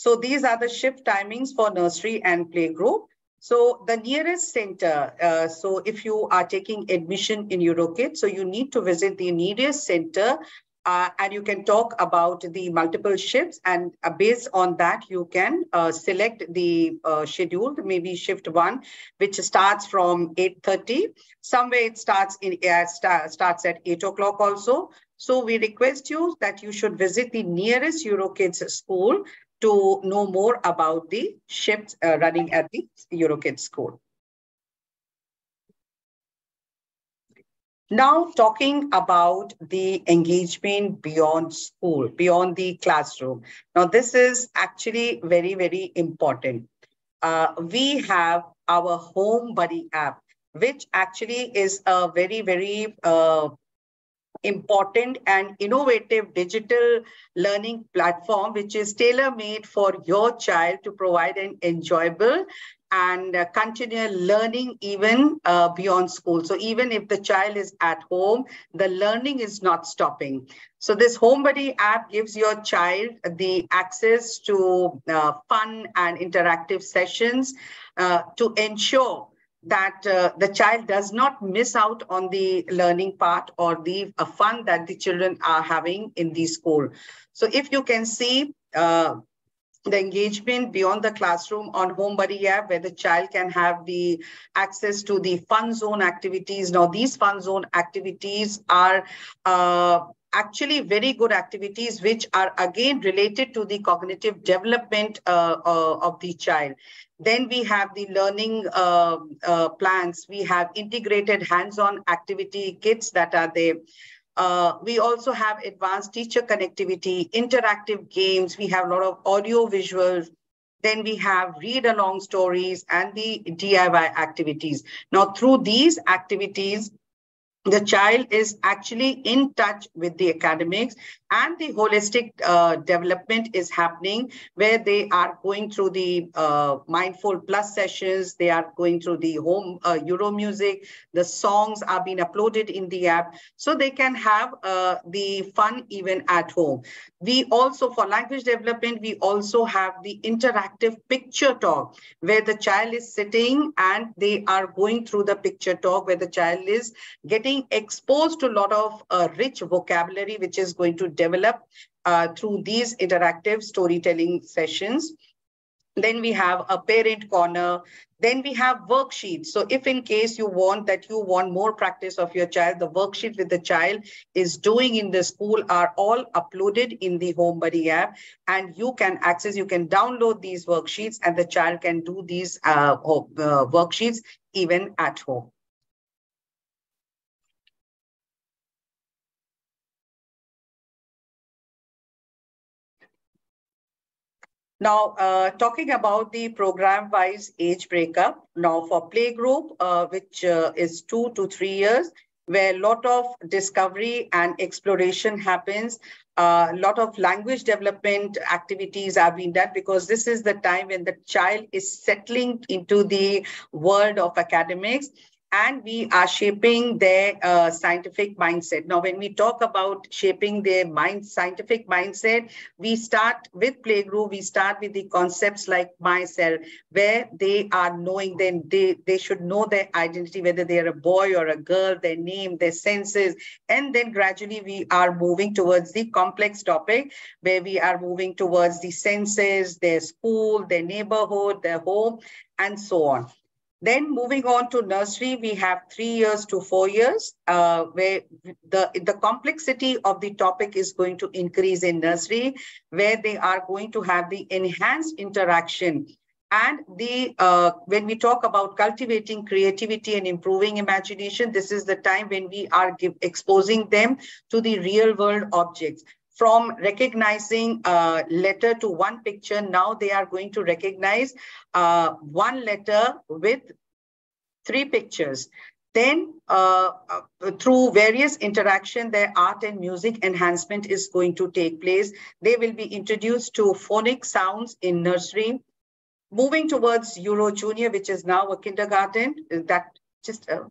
So these are the shift timings for nursery and playgroup. So the nearest center, uh, so if you are taking admission in Eurokid, so you need to visit the nearest center uh, and you can talk about the multiple shifts. And uh, based on that you can uh, select the uh, schedule maybe shift one which starts from 8.30 somewhere it starts in uh, start, starts at 8 o'clock also. So we request you that you should visit the nearest eurokids school to know more about the shifts uh, running at the EuroKids school. Now talking about the engagement beyond school, beyond the classroom. Now this is actually very, very important. Uh, we have our Home Buddy app, which actually is a very, very uh, important and innovative digital learning platform, which is tailor-made for your child to provide an enjoyable and uh, continual learning even uh, beyond school. So even if the child is at home, the learning is not stopping. So this HomeBuddy app gives your child the access to uh, fun and interactive sessions uh, to ensure that uh, the child does not miss out on the learning part or the uh, fun that the children are having in the school. So if you can see uh, the engagement beyond the classroom on Home Buddy app, where the child can have the access to the fun zone activities. Now, these fun zone activities are uh, actually very good activities which are again related to the cognitive development uh, uh, of the child. Then we have the learning uh, uh plans. We have integrated hands-on activity kits that are there. Uh, we also have advanced teacher connectivity, interactive games. We have a lot of audio visuals. Then we have read along stories and the DIY activities. Now, through these activities, the child is actually in touch with the academics and the holistic uh, development is happening where they are going through the uh, mindful plus sessions. They are going through the home uh, euro music. The songs are being uploaded in the app. So they can have uh, the fun even at home. We also for language development we also have the interactive picture talk where the child is sitting and they are going through the picture talk where the child is getting exposed to a lot of uh, rich vocabulary which is going to develop uh, through these interactive storytelling sessions. Then we have a parent corner. Then we have worksheets. So if in case you want that you want more practice of your child, the worksheet with the child is doing in the school are all uploaded in the Home Buddy app. And you can access, you can download these worksheets and the child can do these uh, uh, worksheets even at home. Now, uh, talking about the program-wise age breakup, now for playgroup, uh, which uh, is two to three years, where a lot of discovery and exploration happens, a uh, lot of language development activities are being done because this is the time when the child is settling into the world of academics and we are shaping their uh, scientific mindset. Now, when we talk about shaping their mind, scientific mindset, we start with playgroup, we start with the concepts like myself, where they are knowing, then they, they should know their identity, whether they are a boy or a girl, their name, their senses. And then gradually we are moving towards the complex topic, where we are moving towards the senses, their school, their neighborhood, their home, and so on. Then moving on to nursery, we have three years to four years, uh, where the, the complexity of the topic is going to increase in nursery, where they are going to have the enhanced interaction. And the uh, when we talk about cultivating creativity and improving imagination, this is the time when we are give, exposing them to the real world objects from recognizing a letter to one picture, now they are going to recognize uh, one letter with three pictures. Then uh, uh, through various interaction, their art and music enhancement is going to take place. They will be introduced to phonic sounds in nursery. Moving towards Euro Junior, which is now a kindergarten, that just uh,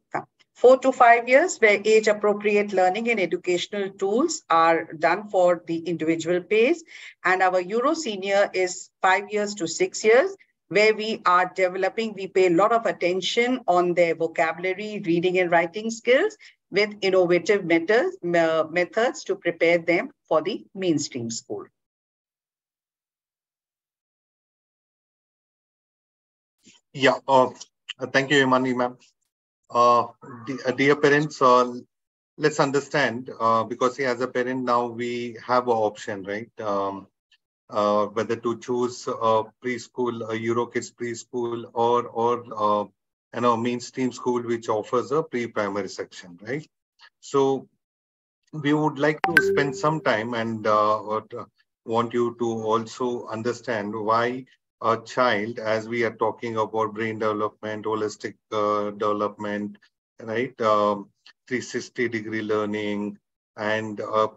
four to five years where age appropriate learning and educational tools are done for the individual pace. And our Euro senior is five years to six years where we are developing, we pay a lot of attention on their vocabulary, reading and writing skills with innovative methods, uh, methods to prepare them for the mainstream school. Yeah, uh, thank you, Himani ma'am. Uh, uh, dear parents, uh, let's understand uh, because as a parent now we have an option, right? Um, uh, whether to choose a preschool, a Eurokids preschool, or or uh, you know mainstream school which offers a pre-primary section, right? So we would like to spend some time and uh, want you to also understand why a child, as we are talking about brain development, holistic uh, development, right? Um, 360 degree learning, and a,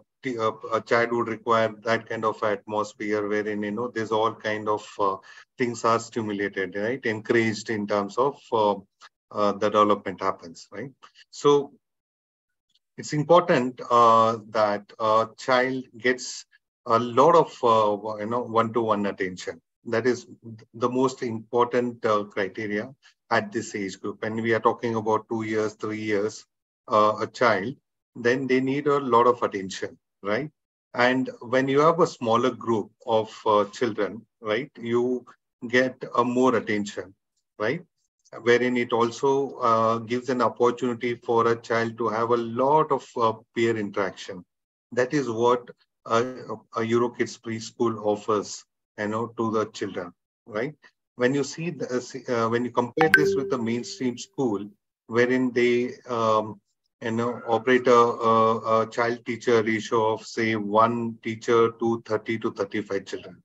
a, child would require that kind of atmosphere wherein you know there's all kind of uh, things are stimulated, right? Encouraged in terms of uh, uh, the development happens, right? So it's important uh, that a child gets a lot of uh, you know one-to-one -one attention that is the most important uh, criteria at this age group. And we are talking about two years, three years, uh, a child, then they need a lot of attention, right? And when you have a smaller group of uh, children, right, you get a more attention, right? Wherein it also uh, gives an opportunity for a child to have a lot of uh, peer interaction. That is what a, a Eurokids preschool offers you know, to the children, right? When you see, the, uh, when you compare this with the mainstream school, wherein they, um, you know, operate a, a, a child-teacher ratio of say one teacher to 30 to 35 children,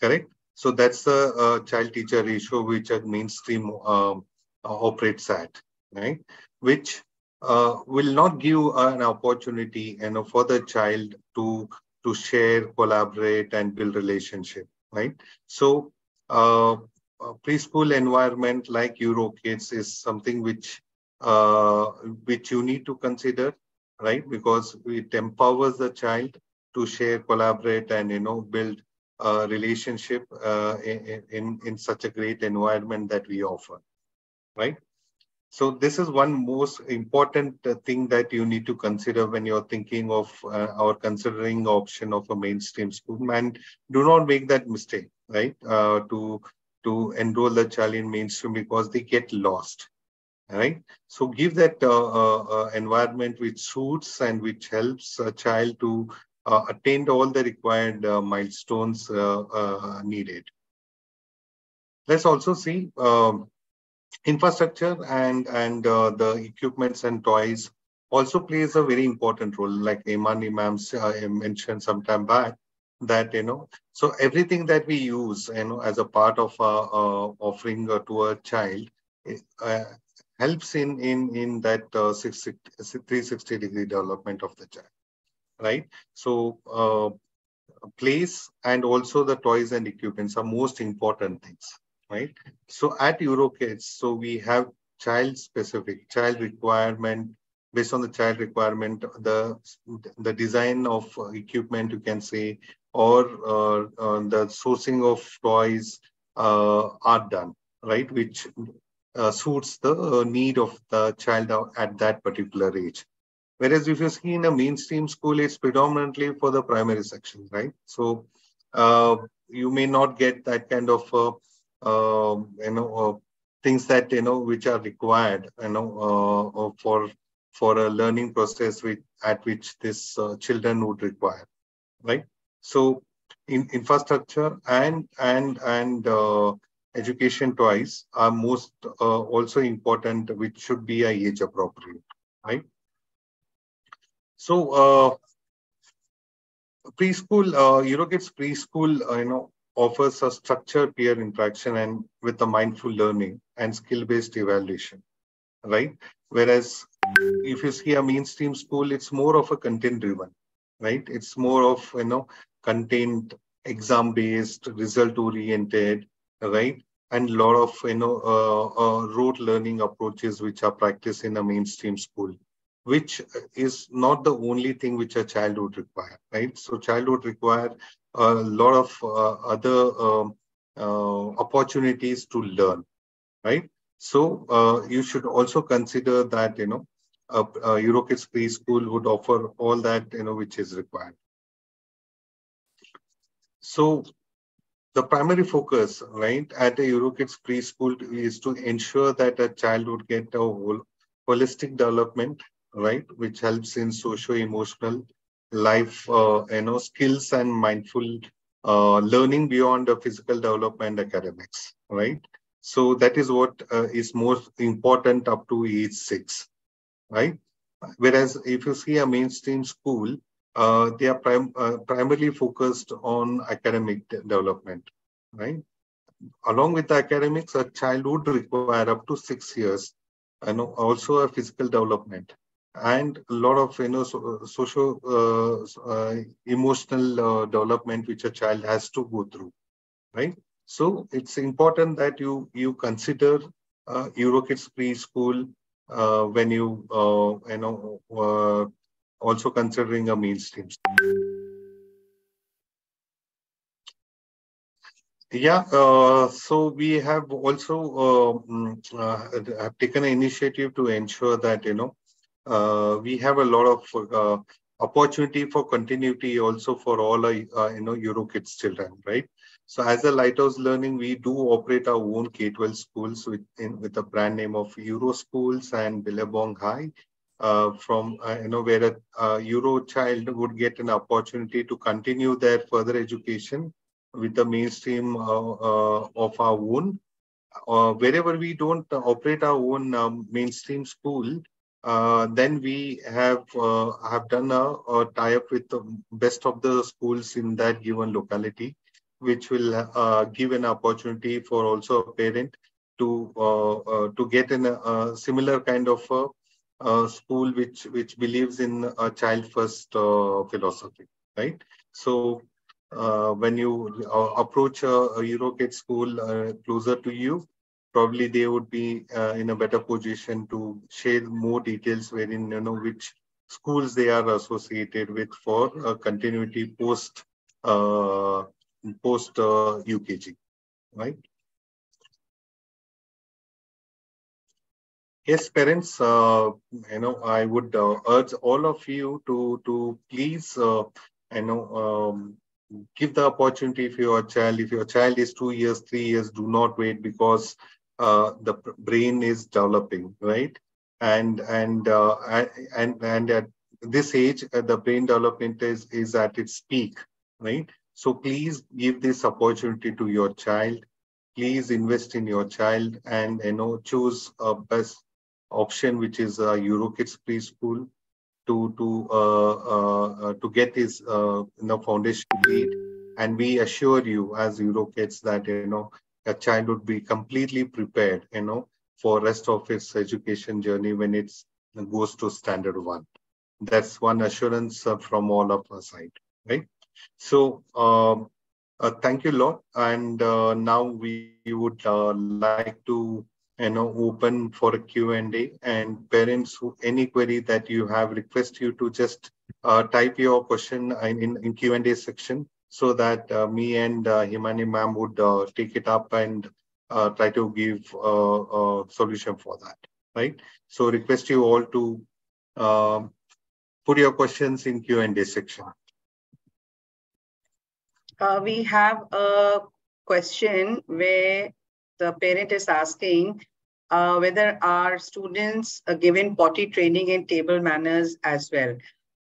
correct? So that's the uh, child-teacher ratio which a mainstream um, operates at, right? Which uh, will not give an opportunity you know, for the child to to share, collaborate, and build relationship, right? So uh, preschool environment like EuroKids is something which uh, which you need to consider, right? Because it empowers the child to share, collaborate, and you know build a relationship uh, in, in in such a great environment that we offer, right? So this is one most important uh, thing that you need to consider when you're thinking of uh, or considering option of a mainstream school. And do not make that mistake, right? Uh, to to enroll the child in mainstream because they get lost, right? So give that uh, uh, uh environment which suits and which helps a child to attain all the required milestones needed. Let's also see um, infrastructure and and the equipments and toys also plays a very important role, like Iman Imams uh, mentioned some time back, that, you know, so everything that we use, you know, as a part of our uh, offering uh, to a child, uh, helps in, in, in that uh, 360 degree development of the child, right? So uh, place and also the toys and equipments are most important things, right? So at EuroKids, so we have child specific, child requirement based on the child requirement, the, the design of equipment, you can say, or uh, uh, the sourcing of toys uh, are done, right? Which uh, suits the need of the child at that particular age. Whereas if you see in a mainstream school, it's predominantly for the primary section, right? So uh, you may not get that kind of, uh, you know, things that, you know, which are required, you know, for for a learning process with, at which this uh, children would require, right? So in infrastructure and and and uh, education twice are most uh, also important, which should be age appropriate, right? So uh, preschool, uh, EuroKids preschool, uh, you know, offers a structured peer interaction and with a mindful learning and skill-based evaluation, right? Whereas if you see a mainstream school, it's more of a content driven, right? It's more of, you know, content, exam based, result oriented, right? And a lot of, you know, uh, uh, rote learning approaches which are practiced in a mainstream school, which is not the only thing which a child would require, right? So child would require a lot of uh, other um, uh, opportunities to learn, right? So uh, you should also consider that, you know, a, a EuroKids preschool would offer all that, you know, which is required. So the primary focus, right, at a EuroKids preschool is to ensure that a child would get a whole, holistic development, right, which helps in socio-emotional life, uh, you know, skills and mindful uh, learning beyond the physical development academics, right? So that is what uh, is most important up to age six right? Whereas if you see a mainstream school, uh, they are prim uh, primarily focused on academic development, right? Along with the academics, a child would require up to six years, and also a physical development and a lot of you know so, social uh, uh, emotional uh, development which a child has to go through right so it's important that you you consider uh, eurokids preschool uh, when you uh, you know uh, also considering a mainstream. Yeah, uh, so we have also mm, have taken an initiative to ensure that you know we have a lot of opportunity for continuity also for all our you know EuroKids children, right? So as a Lighthouse Learning, we do operate our own K-12 schools with, in, with the brand name of Euro Schools and Billabong High. Uh, from, uh, you know, where a uh, Euro child would get an opportunity to continue their further education with the mainstream uh, uh, of our own. Uh, wherever we don't operate our own um, mainstream school, then we have have done a, a tie-up with the best of the schools in that given locality which will uh, give an opportunity for also a parent to uh, uh, to get in a, a, similar kind of a, school which which believes in a child first philosophy, right? So uh, when you uh, approach a, a EuroKid school uh, closer to you, probably they would be in a better position to share more details wherein you know which schools they are associated with for continuity post post uh, UKG, right? Yes, parents, uh, you know, I would uh, urge all of you to to please, uh, you know, um, give the opportunity for your child. If your child is two years, three years, do not wait because uh, the brain is developing, right? And and uh, and and at this age, uh, the brain development is is at its peak, right? So please give this opportunity to your child. Please invest in your child and you know choose a best option, which is a EuroKids preschool to to uh, uh, uh, to get his you know foundation lead and we assure you as EuroKids that you know a child would be completely prepared you know for rest of its education journey when it goes to standard one. That's one assurance uh, from all of our side right? So um, uh, thank you lot. And uh, now we would like to you know open for a q&a and parents who any query that you have request you to just uh, type your question in, in, in q&a section so that uh, me and uh, himani ma'am would uh, take it up and uh, try to give uh, a solution for that right so request you all to um, put your questions in q&a section we have a question where the parent is asking uh, whether our students are given potty training and table manners as well.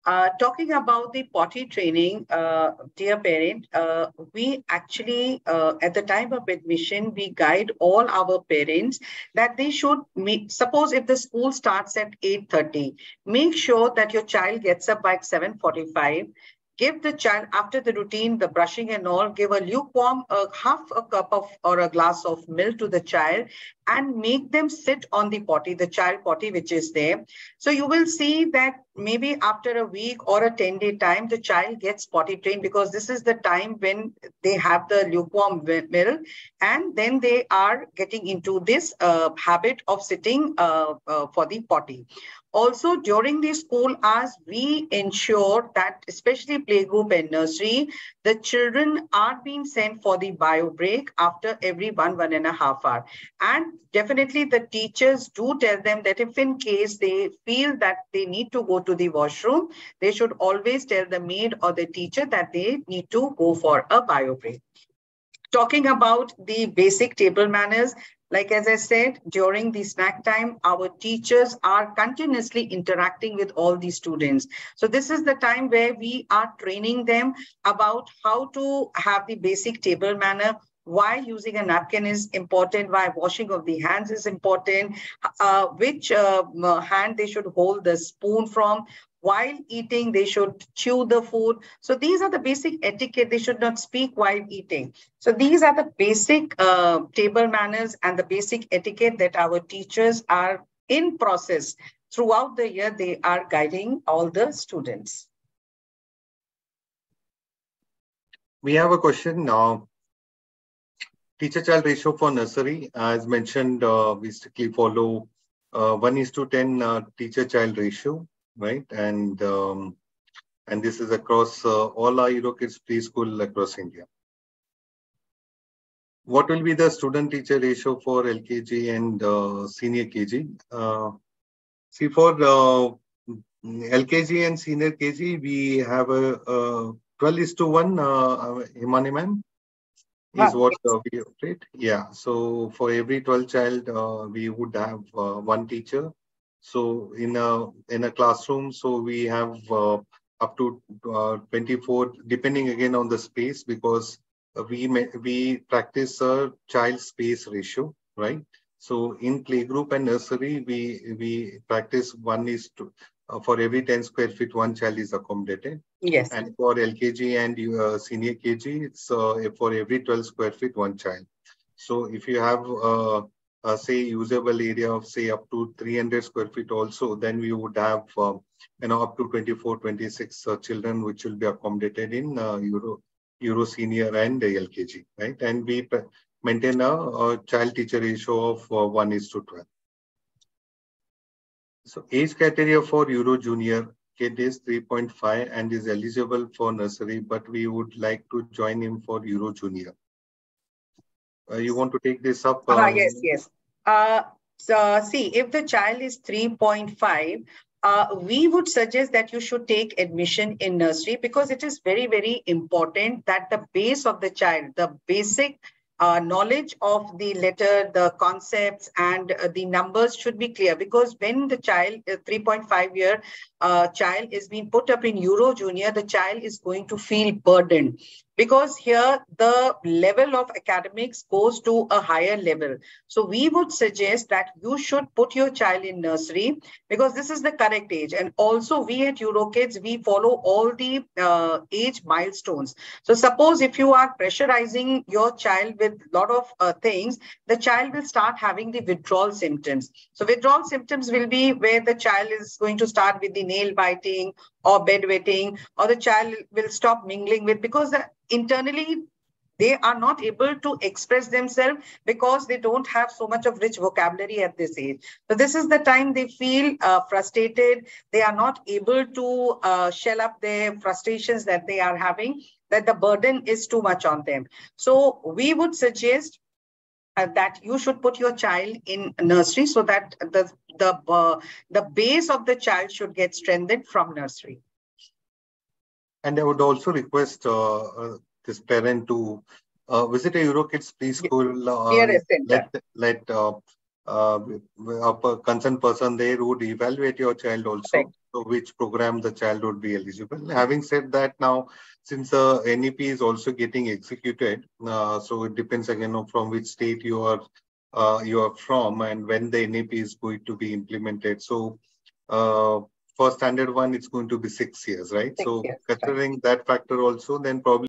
Uh, talking about the potty training, uh, dear parent, uh, we actually, uh, at the time of admission, we guide all our parents that they should meet, suppose if the school starts at 8.30, make sure that your child gets up by 7.45 give the child after the routine the brushing and all give a lukewarm uh, half a cup of or a glass of milk to the child and make them sit on the potty the child potty which is there. So you will see that maybe after a week or a 10 day time the child gets potty trained because this is the time when they have the lukewarm milk and then they are getting into this uh, habit of sitting uh, uh for the potty also, during the school hours, we ensure that, especially playgroup and nursery, the children are being sent for the bio break after every one, one and a half hour. And definitely the teachers do tell them that if in case they feel that they need to go to the washroom, they should always tell the maid or the teacher that they need to go for a bio break talking about the basic table manners like as I said, during the snack time, our teachers are continuously interacting with all the students. So this is the time where we are training them about how to have the basic table manner, why using a napkin is important, why washing of the hands is important, uh, which uh, hand they should hold the spoon from, while eating, they should chew the food. So these are the basic etiquette. They should not speak while eating. So these are the basic uh, table manners and the basic etiquette that our teachers are in process. Throughout the year, they are guiding all the students. We have a question now. Teacher-child ratio for nursery, as mentioned, uh, we strictly follow uh, 1 is to 10 uh, teacher-child ratio right? And um, and this is across uh, all our EuroKids preschool across India. What will be the student-teacher ratio for LKG and uh, senior KG? Uh, see, for uh, LKG and senior KG, we have a, a 12 is to 1, uh, Himani ma'am, is what uh, we operate. Yeah, so for every 12 child, uh, we would have uh, one teacher so in a in a classroom, so we have uh, up to uh, 24, depending again on the space, because we we practice a child space ratio, right? So in playgroup and nursery, we we practice one is to uh, for every 10 square feet, one child is accommodated. Yes. And for LKG and uh, senior KG, it's uh, for every 12 square feet, one child. So if you have uh, say usable area of say up to 300 square feet also, then we would have uh, you know up to 24, 26 uh, children which will be accommodated in uh, Euro Euro Senior and LKG, right? And we maintain a, a child teacher ratio of uh, one is to 12. So age criteria for Euro Junior kid is 3.5 and is eligible for nursery, but we would like to join him for Euro Junior. Uh, you want to take this up? Uh, yes, yes. Uh, so see, if the child is 3.5, uh, we would suggest that you should take admission in nursery because it is very, very important that the base of the child, the basic uh, knowledge of the letter, the concepts, and uh, the numbers should be clear because when the child, 3.5 year uh, child, is being put up in Euro Junior, the child is going to feel burdened because here the level of academics goes to a higher level. So we would suggest that you should put your child in nursery because this is the correct age. And also we at EuroKids, we follow all the uh, age milestones. So suppose if you are pressurizing your child with a lot of uh, things, the child will start having the withdrawal symptoms. So withdrawal symptoms will be where the child is going to start with the nail biting or bedwetting, or the child will stop mingling with because the internally they are not able to express themselves because they don't have so much of rich vocabulary at this age. So this is the time they feel uh, frustrated. They are not able to uh, shell up their frustrations that they are having, that the burden is too much on them. So we would suggest uh, that you should put your child in nursery so that the, the, uh, the base of the child should get strengthened from nursery. And I would also request uh, uh, this parent to uh, visit a EuroKids preschool. Uh, let let uh, uh, a concerned person there would evaluate your child also, so which program the child would be eligible. Having said that, now since the NEP is also getting executed, uh, so it depends again on from which state you are uh, you are from and when the NEP is going to be implemented. So uh, for standard one, it's going to be six years, right? Six so years, considering right. that factor also, then probably